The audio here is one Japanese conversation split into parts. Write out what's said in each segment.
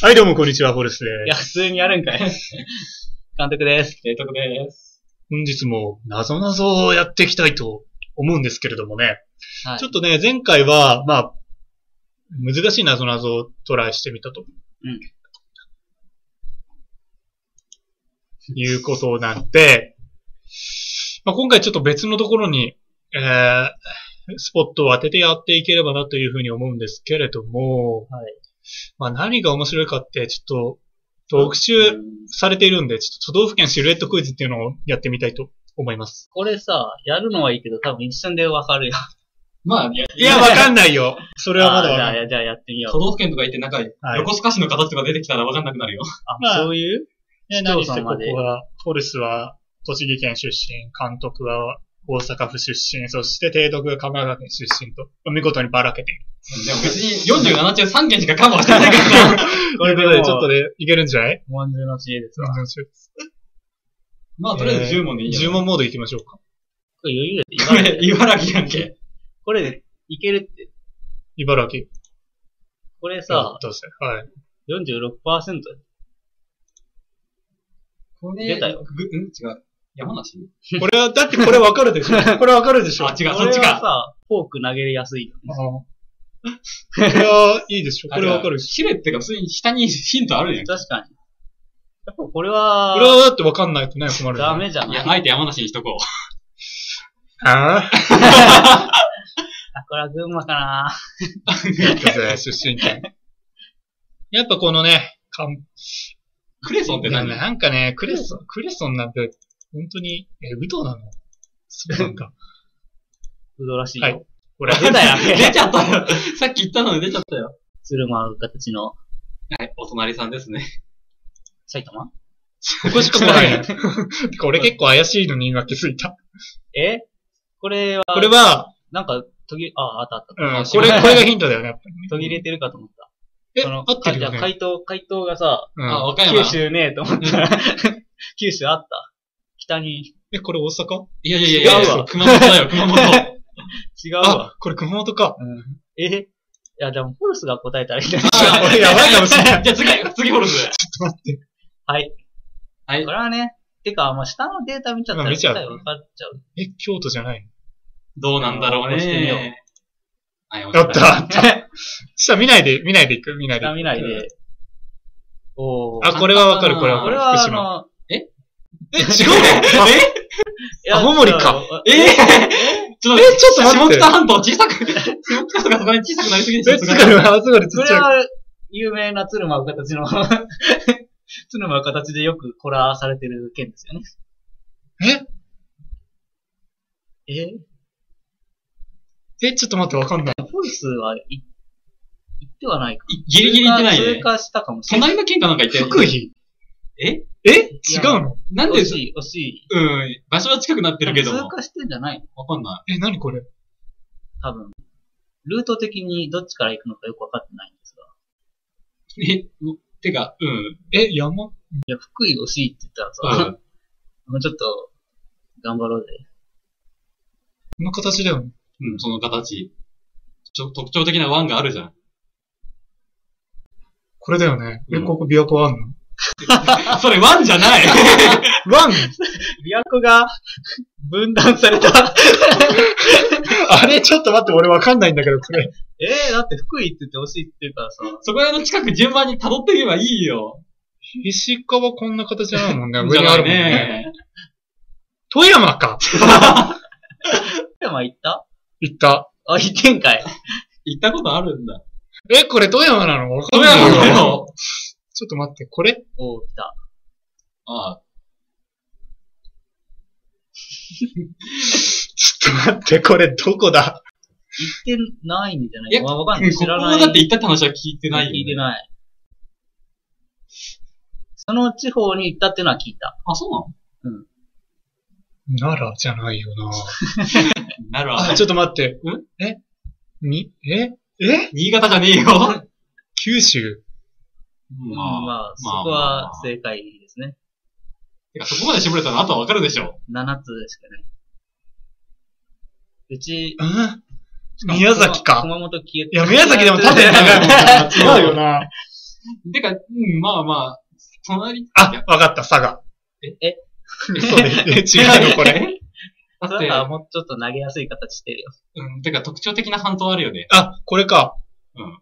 はい、どうも、こんにちは、フォルスでいや、す。普通にやるんかい。監督です。提督です。本日も、謎々をやっていきたいと思うんですけれどもね。はい。ちょっとね、前回は、まあ、難しい謎々をトライしてみたと。うん。いうことなんで、まあ、今回ちょっと別のところに、えー、スポットを当ててやっていければなというふうに思うんですけれども、はい。まあ何が面白いかって、ちょっと、特集されているんで、ちょっと都道府県シルエットクイズっていうのをやってみたいと思います。これさ、やるのはいいけど、多分一瞬でわかるよ。まあ、いや、いや、わかんないよ。それはまだあーじゃわかんない。あ、じゃあやってみよ都う。道府県とか言ってなんか、横須賀市の形とか出てきたらわかんなくなるよ。あ、まあそういう？ね、市町何してこ村までこは、フォルスは栃木県出身、監督は大阪府出身、そして提督が神奈川県出身と、見事にばらけている。でも別に47中3件しかカバーしてないからな。ということで、ちょっとね、いけるんじゃない？文殊の知恵ですわ。まあ、とりあえず10問でいいよ。10問モード行きましょうか。これ余裕でこれ、今茨城やんけ。これでいけるって。茨城。これさ、どうせ。はい。46%。これ、出たよぐうん？違う。山梨？これは、だってこれわかるでしょ これわかるでしょあ、違う、これはそっちか。さ、フォーク投げやすいよね。あこれはいいでしょこれわかるでしょヒレってか、普通に下にヒントあるやん。い確かに。やっぱこれは、これはだってわかんないとね、困るよね。ダメじゃない？や、あえて山梨にしとこう。ああ あ、これは群馬かな女性出身県。やっぱこのね、かんクレソンって何？なんかね、クレソン、クレソンなんて、本当に、え、ウドなの？そうなんだ。うどらしいよ。はいこれ、出たよね。出ちゃったよ。さっき言ったのに出ちゃったよ。鶴舞う形のはい、お隣さんですね。埼玉？ここしか来ないね。これ結構怪しいのに今気づいた。え？これは、これは、なんか、途切れ、あ、あったあった。うん、これ、これがヒントだよね、やっぱりね。途切れてるかと思った。え、その合ってるよじゃあね。回答、回答がさ、うんあ、九。州ねえと思ったら、九州あった。北にえ、これ大阪？いやいやいやい違うわや、熊本だよ、熊本。違うわ。あ、これ熊本か。うん、え？いや、でも、フォルスが答えたらいいんじゃないあ俺やばいかもしれない。じゃあ次、次ホルス。ちょっと待って。はい。はいこれはね、てか、もう下のデータ見ちゃったらまあ見ちゃう？答え分かっちゃう。え、京都じゃないの？どうなんだろう押してみようね。はい、やった、あった。下見ないで、見ないでいく、見ないでい下く。見ないで。おー。あ、これはわかる、これはわかる。これは、あ福島。の、え、違うの？い や青森かええちょっと、えちょっと待って下北半島小さく、下北とかそこに小さくなりすぎえ、てつがる、あ、つがる、ちこれっちゃい。は、有名な鶴舞う形の、鶴舞う形でよくコラされてる県ですよね。え？え？え、ちょっと待って、わかんない。フォルスはい、行ってはないか。ギリギリ行ってないね。通過したかもしれない。隣の県かなんか行って福井え？え？違うの？なんで？惜、しい、惜しい。うん、場所は近くなってるけども。通過してんじゃないの？わかんなえ、何これ？多分。ルート的にどっちから行くのかよくわかってないんですが。い。え、てか、うん。え、山？いや、福井惜しいって言ったらさ、うん。もうちょっと、頑張ろうぜ。この形だよね。うん、その形。ちょ特徴的な湾があるじゃん。これだよね。え、うんここ琵琶湖あんの？それ湾じゃない ワン琵琶湖が分断された。あれちょっと待って、俺わかんないんだけど、これ。えー、だって福井って言って惜しいって言うからさ。そこら辺の近く順番に辿っていけばいいよ。石川こんな形じゃないもんね。上にあるもんね。ね。富山か山行った？行った。あ、行ってんかい。行ったことあるんだ。え、これ富山なの？富山だよ。よ。ちょっと待って、これ？おー、来た。ああ。ちょっと待って、これどこだ？行ってないんじゃない？いやわわかんない。知ここらない。もだって行ったって話は聞いてないよ、ね。聞いてない。その地方に行ったっていうのは聞いた。あ、そう奈良じゃないよななのなるわ。あ、ちょっと待って。え？に、え？え？新潟じゃねえよ。九州？うんまあ、そこは正解ですね。てか、そこまで絞れたらあとはわかるでしょ。7つしかない。うち、うん宮崎か？熊本消えいや、宮崎でも縦長いもんな。違うよな。てか、うん、まあまあ、隣、あ、わかった、佐賀。え？え？嘘で、え、違うのこれ。だって、それはもうちょっと投げやすい形してるよ。うん、てか特徴的な半島あるよね。あ、これか。うん。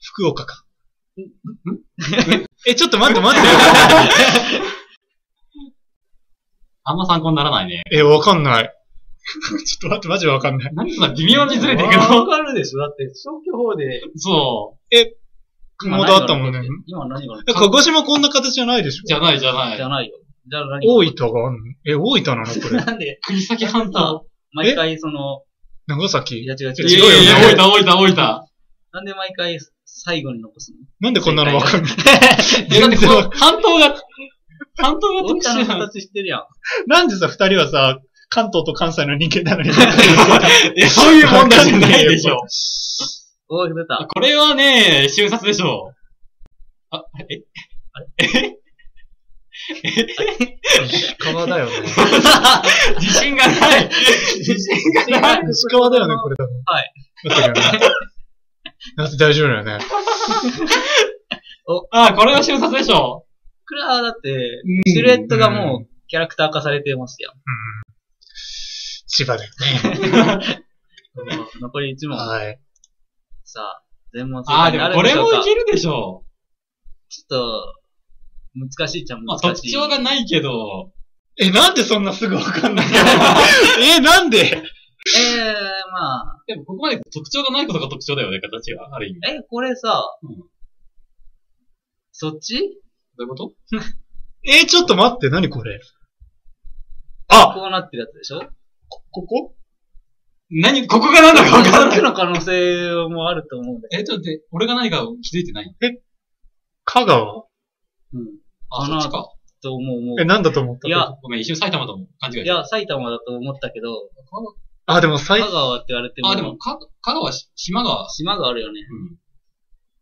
福岡か。え、ちょっと待って待って。あんま参考にならないね。え、わかんない。ちょっと待って、マジわかんない。何そんな微妙にずれていくわのかるでしょ？だって、消去法で。そ熊本あったもんね。今何がえ鹿児島こんな形じゃないでしょ？う。じゃないじゃないじゃ。ないよ。じゃあ何大分があんの？え、大分なの？これ。なんで、国崎半島。毎回その、長崎？いや違う違う違うよね大分、大分、大分。なんで毎回最後に残すの？なんでこんなのわかんない？え、だってこの半島が、半島が特殊なの。形してるやん。なんでさ、二人はさ、関東と関西の人間なのに。いや、そういう問題じゃないでしょ。おい、出た。これはね、瞬殺でしょ。あ、え？石川だよね。自信がない。自信がない。石川だよね、これ多分。はい。だったよね。だって大丈夫だよね。あ、これは瞬殺でしょ？これはだって、シルエットがもうキャラクター化されてますよ。千葉だよね。残り1問。はい。さあ、全問正あ、解になでもこれるんでしょうか？もいけるでしょ。ちょっと、難しいっちゃ難まあ、しい。特徴がないけど、え、なんでそんなすぐわかんないの？え、なんで？えー、まあ、でもここまで特徴がないことが特徴だよね、形は。ある意味。え、これさ、うんそっち？どういうこと？え、ちょっと待って、何これ？あこうなってるやつでしょ？こここ？何？ここが何だか分からない。の可能性もあると思うんだけえ、ちょっと待って、俺が何か気づいてない？香川？ど。うん。あ、かなそっちか。と思う、思え、う。なんだと思った？いや、ごめん、一瞬埼玉とも勘違いした。いや、埼玉だと思ったけど、あ、でも最香、川って言われても、あ、でも、か、香川し、島が、島があるよね。うん。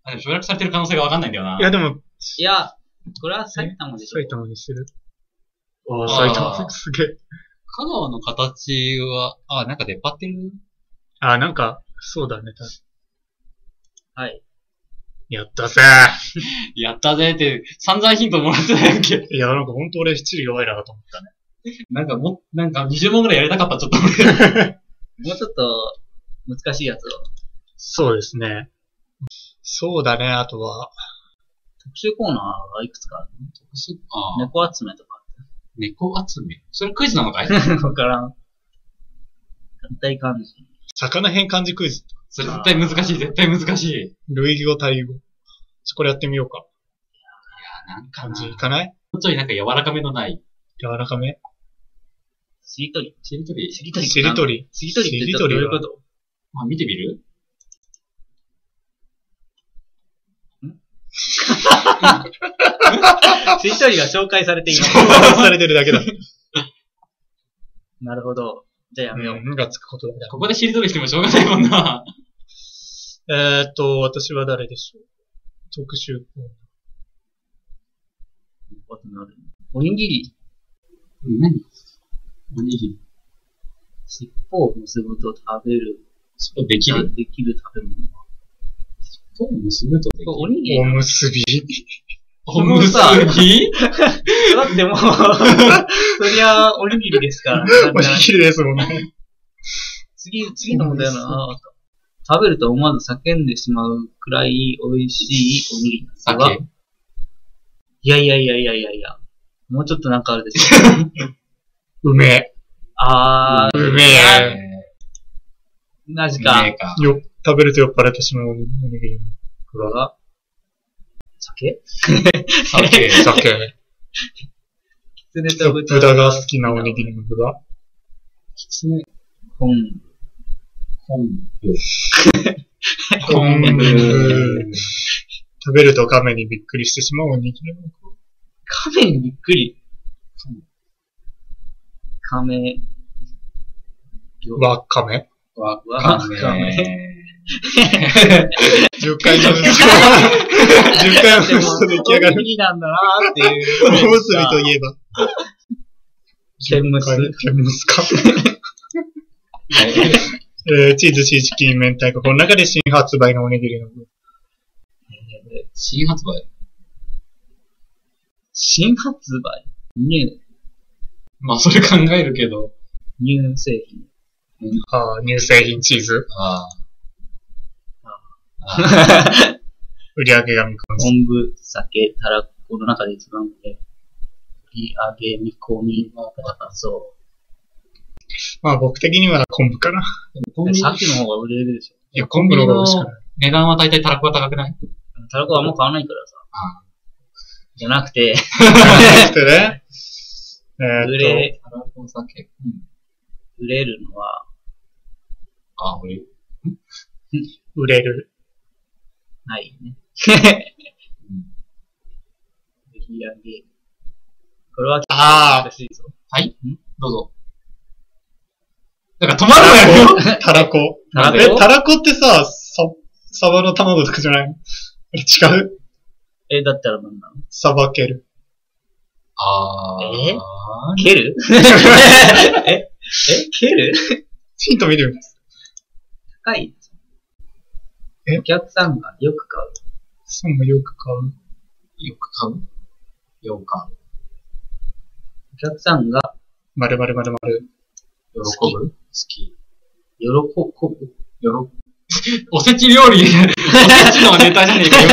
あ、でも省略されてる可能性が分かんないんだよな。いやでも、いや、これは埼玉でしょ。埼玉にする？あ埼玉、すげえ。香川の形は、あ、なんか出っ張ってる？あ、なんか、そうだね。たはい。やったぜ やったぜって、散々ヒントもらってないやんけ？いや、なんか本当俺七里弱いなと思ったね。なんかも、なんか20問ぐらいやりたかった、ちょっと俺。もうちょっと難しいやつを。そうですね。そうだね、あとは。特集コーナーがいくつかあるあの猫集めとか。猫集め？それクイズなのかい？わからん。簡単漢字。魚編漢字クイズ。それ絶対難しい、絶対難しい。いや、類語対語。ちょこれやってみようか。なんか漢字いかない？うちょいなんか柔らかめのない。柔らかめ？しりとり。しりとりしりとり。しりとり。しりとりってどういうこと？まあ、見てみる？しりとりが紹介されています。されてるだけだ。なるほど。じゃあやめよう。うん、がつくことだ。ここでしりとりしてもしょうがないもんな。えーっと、私は誰でしょう？特集コーナー。おにぎり。何？おにぎり。尻尾を結ぶと食べる。そうできる？できる食べ物。そう結ぶとできる？おにぎりおむすび。おむすび？だってもう、そりゃ、おにぎりですから。おにぎりですもんね。次、次の問題な。食べると思わず叫んでしまうくらい美味しいおにぎりなんですが。酒？いやいやいやいやいやいや。もうちょっとなんかあるでしょ。梅。あー、梅。マジか。ねえか。よ、食べると酔っ払ってしまうおにぎり。これが、酒？酒。酒。キツネと豚豚が好きなおにぎりの具が。きつね。昆昆布。昆昆布布。食べると亀にびっくりしてしまうおにぎりの具。亀にびっくり？亀。わかめわわかめ。かめ。?10 回の息子。10回の息子出来上がる。なんだなーっていう。おむすびといえば。天むす。天むすか？えーチーズ、チーチキン、明太子。この中で新発売のおにぎりの。新発売？新発売？ニュー、まあ、それ考えるけど。ニュー製品。ああ、乳製品チーズ。ああ。あ売り上げが見込み。昆布、酒、たらこの中で一番上。売り上げ見込みが高そまあ僕的には昆布かな。う。コンビニさっきの方が売れるでしょ。いや、昆布の方が美味しくない。値段は大体たらこが高くない？たらこはあんま買わないからさ。あじゃなくて、そしてね。えーっ売れ、たらこ酒。うん。売れるのは、あ、俺、と、売れる。ないね。うん売り上げ。これはあー難しいぞ。はい？どうぞ。だから止まるのよたらこ。たらこえ、たらこってさ、さ、サバの卵とかじゃない？の あれ違う？え、だったら何なの？さばける。あー。え？蹴る？え？え？蹴る？ヒント見てみます。高いえ？お客さんがよく買う。そんなよく買う？よく買う？よく買う。お客さんがまるまるまるまる。喜ぶ？好き。喜ぶ？喜ぶ。おせち料理、おせちのネタじゃねえか、喜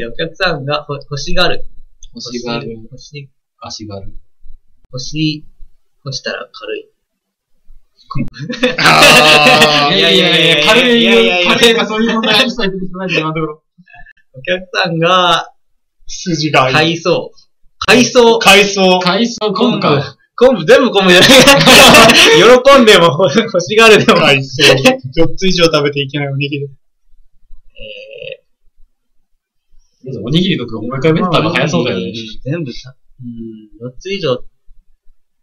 ぶ。えーお客さんがほ欲しがる。欲しがる。欲し、足がある。欲し、欲したら軽い。あ いやいやいやいや、軽い、いやいやいや軽い。かそうい。う問題にしたい。ってない。んだよ、今のところ。お客さんが筋がい。い。買い。そう。買い。そう。海藻。海藻昆布か。昆布、全部昆布じゃない。喜んでも欲しがるでも。海藻。4つ以上食べてい。けない。おにぎり。えおにぎりとか思い浮かべてたの早そうだよね。全部さ、うん、4つ以上。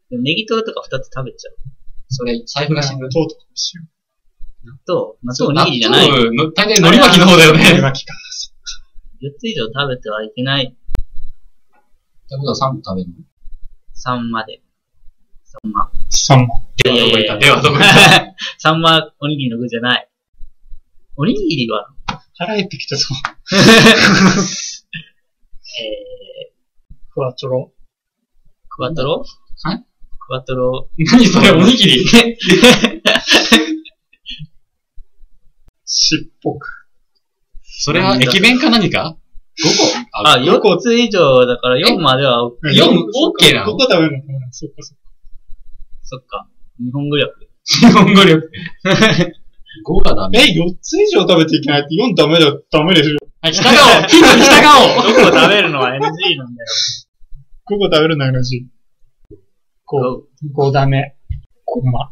でもネギトロとか2つ食べちゃう。それ、財布が死ぬ。とうとうしよ納豆、納豆おにぎりじゃない。4納豆の大体海苔巻きの方だよう。ね。巻きか。つ以上食べてはいけない。ってことは3個食べるの？3まで。3ま。3問。ではどこ行った？ではどこ行っ3ま おにぎりの具じゃない。おにぎりは、腹減ってきたぞ。えふわちょろ。ー、クワトロ？はいクワトロ。た何それ、おにぎりしっぽく。それは駅弁か何か ?5 個あ、4つ以上だから4までは、四？OK なの？ここ食べるのかなそっかそっか。そっか。日本語力。日本語力。5がダメ。え、4つ以上食べていけないって4ダメだ、ダメでしょ。はい、従おうヒントに従おうどこ食べるのは NG なんだよ。5個食べるの NG。5、5ダメ。ごま。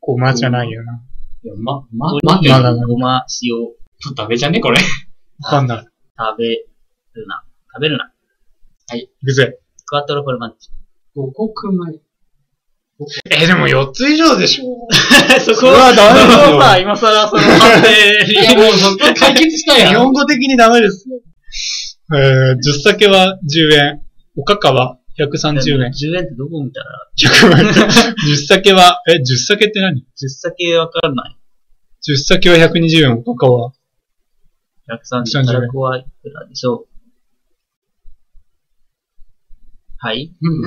ごまじゃないよな。いや、ま、まお、まだまだごま、塩、ダメじゃねこれ。わかんない。食べるな。食べるな。いくぜ。クワトロフォルマッチ。五穀米。え、でも4つ以上でしょ。そこはダメだよさ、今更その判定いや、もうそこ 解決した日やん。本語的にダメですよ。えー、10酒は10円。おかかは130円。10円ってどこ見たら、100円。10酒は、え、10酒って何？10酒わかんない。?10 酒は120円。おかかは130 130たらこはいくらでしょう？はい？うん。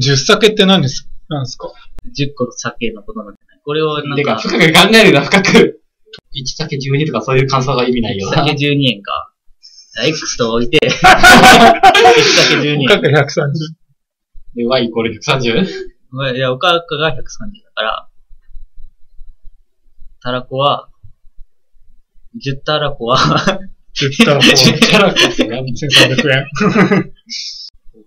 10酒って何です何ですか ?10 個酒のことなんじゃないこれをなんてか、か、深く考えるな、深く。1酒12とかそういう感想が意味ないよな。酒12円か。X と置いて、1酒12おかか130で、Y イコール 130? 円。いや、おかかが130だから、たらこは、10たらこは、10たらこ10キャラかって何1300円。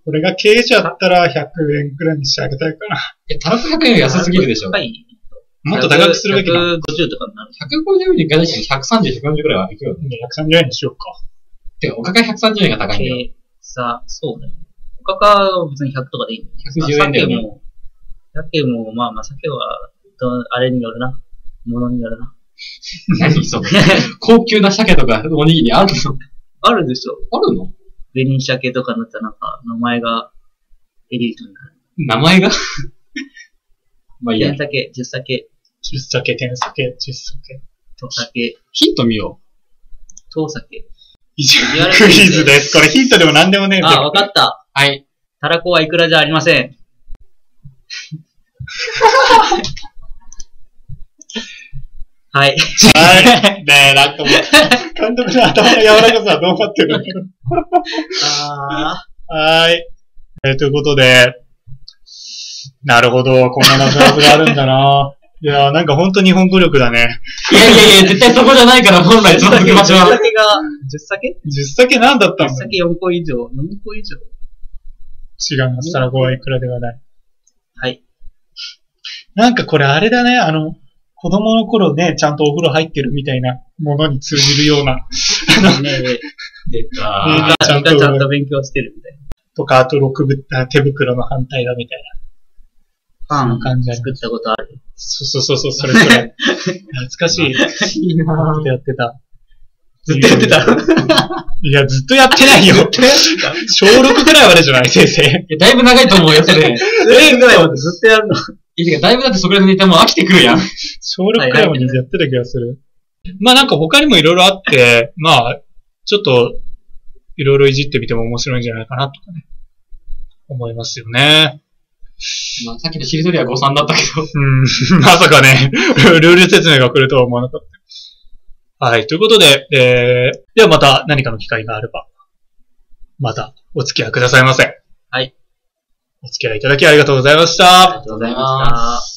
これが経営者だったら100円くらいにしてあげたいかな。いや、たらこ100円安すぎるでしょ。もっと高くするべきだ。150とかになる。150円にいかないし、130、140くらいはいくよね。130円にしようか。てか、おかか130円が高いんだよ。えさ、そうだよ。おかかは別に100とかでいいんだよ。110円だよね鮭も、鮭も、まあまあ鮭は、とあれによるな。ものによるな。何その、高級な鮭とかおにぎりあるの？あるでしょ。あるの？紅鮭とかになったらなんか、名前がエリートになる。名前が？まあいいや天。鮭、十鮭、10酒、天酒、10酒。と酒。ヒント見よ遠酒。以上、クイズです。これヒントでも何でもねえんだあ、よわかった。はい。たらこはいくらじゃありません。はい。はい。ねえ、なんかもう、監督の頭の柔らかさはどうなってるんだろう。あはーい。えーということで、なるほど、こんな謎々があるんだな。いやーなんかほんと日本語力だね。いやいやいや、絶対そこじゃないから、本来つまずく場所10は。酒が、10酒実酒何だった ?10 の酒4個以上、4個以上。違います。たらこはいくらではない。はい。なんかこれあれだね、あの、子供の頃ね、ちゃんとお風呂入ってるみたいなものに通じるような、ねえ、出ねた。ちゃんとちゃんと勉強してるみたいな。とか、あと6ぶあ手袋の反対だみたいな。パン感じ作ったことある。そうそうそうそう、それそれ。懐かしい。ずっとやってた。ずっとやってた？いや、ずっとやってないよ。小6ぐらいまでじゃない、先生。だいぶ長いと思うよ、それ。えぐらいまでずっとやるの。いや、だいぶだってそこら辺でいたらもう飽きてくるやん。小6くらいまでやってた気がする。まあなんか他にもいろいろあって、まあ、ちょっと、いろいろいじってみても面白いんじゃないかなとかね。思いますよね。まあ、さっきのしりとりは誤算だったけど。うん、まさかね、ルール説明が来るとは思わなかった。はい、ということで、えー、ではまた何かの機会があれば、またお付き合いくださいませ。はい。お付き合いいただきありがとうございました。ありがとうございました。